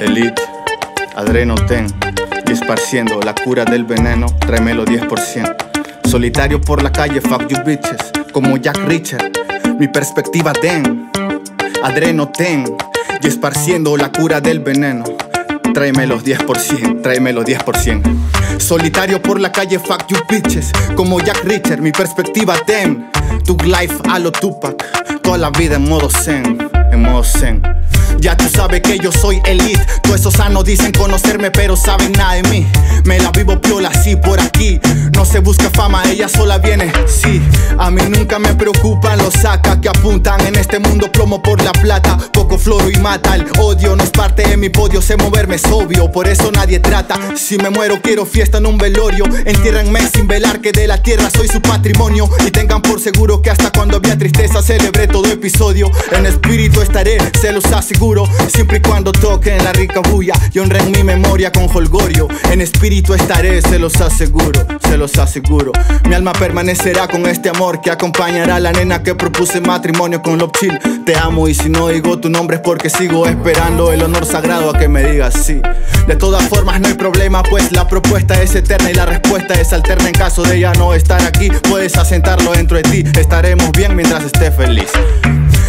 Elite, Adrenoten, y esparciendo la cura del veneno, tráemelo 10%. Solitario por la calle, fuck you bitches, como Jack Richard, mi perspectiva den, Adrenoten, y esparciendo la cura del veneno. Tráeme los 10%, tráeme los 10%. Solitario por la calle, fuck you bitches. Como Jack Richard, mi perspectiva ten. Tu life a lo Tupac. Toda la vida en modo zen, en modo zen. Ya tú sabes que yo soy elite. Todos esos sanos dicen conocerme, pero saben nada de mí. Me la vivo piola así por aquí. No se busca fama, ella sola viene. Sí, a mí nunca me preocupan los sacas que apuntan en este mundo plomo por la plata. Poco floro y mata. El odio no es parte de mi podio, sé moverme es obvio. Por eso nadie trata. Si me muero, quiero fiesta en un velorio. Entiérrenme sin velar que de la tierra soy su patrimonio. Y tengan por seguro que hasta cuando había tristeza celebré todo episodio. En espíritu estaré, se los aseguro Siempre y cuando toquen la rica bulla y honren mi memoria con holgorio. En espíritu estaré, se los aseguro, se los aseguro. Mi alma permanecerá con este amor que acompañará a la nena que propuse matrimonio con Love Chill. Te amo y si no digo tu nombre es porque sigo esperando el honor sagrado a que me digas sí. De todas formas no hay problema, pues la propuesta es eterna y la respuesta es alterna en caso de ya no estar aquí. Puedes asentarlo dentro de ti, estaremos bien mientras esté feliz.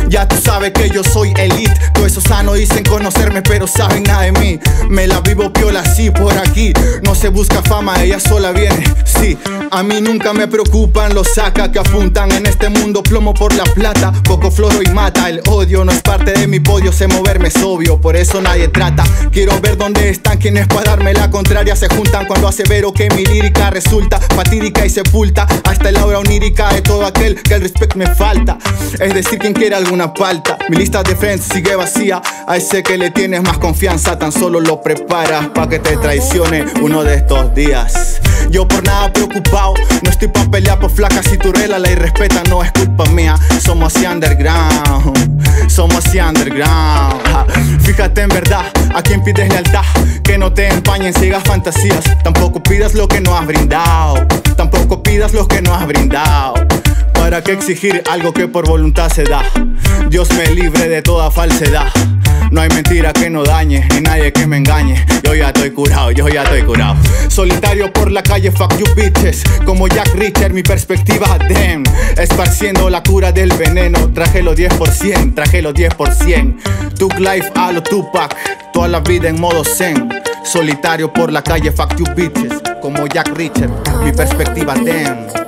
Ya tú sabes que yo soy elite. Todos esos sanos dicen conocerme, pero saben nada de mí. Me la vivo piola así por aquí. No se busca fama, ella sola viene. Sí, a mí nunca me preocupan los sacas que apuntan en este mundo plomo por la plata. Poco floro y mata. El odio no es parte de mi podio, sé moverme es obvio, por eso nadie trata. Quiero ver dónde están quienes para darme la contraria se juntan cuando asevero que mi lírica resulta fatídica y sepulta. Hasta el aura onírica de todo aquel que el respect me falta. Es decir, quien quiera algún Mi lista de friends sigue vacía. A ese que le tienes más confianza, tan solo lo preparas pa' que te traicione uno de estos días. Yo por nada preocupado, no estoy pa' pelear por flacas si tu regla la irrespeta, no es culpa mía. Somos así underground, somos así underground. Fíjate en verdad, a quien pides lealtad, que no te empañen ciegas fantasías. Tampoco pidas lo que no has brindado, tampoco pidas lo que no has brindado. ¿Para qué exigir algo que por voluntad se da? Dios me libre de toda falsedad. No hay mentira que no dañe, ni nadie que me engañe. Yo ya estoy curado, yo ya estoy curado. Solitario por la calle, fuck you bitches. Como Jack Richard, mi perspectiva, damn. Esparciendo la cura del veneno. Traje los 10%, traje los 10%. Took life a lo Tupac. Toda la vida en modo zen. Solitario por la calle, fuck you bitches. Como Jack Richard, mi perspectiva, damn.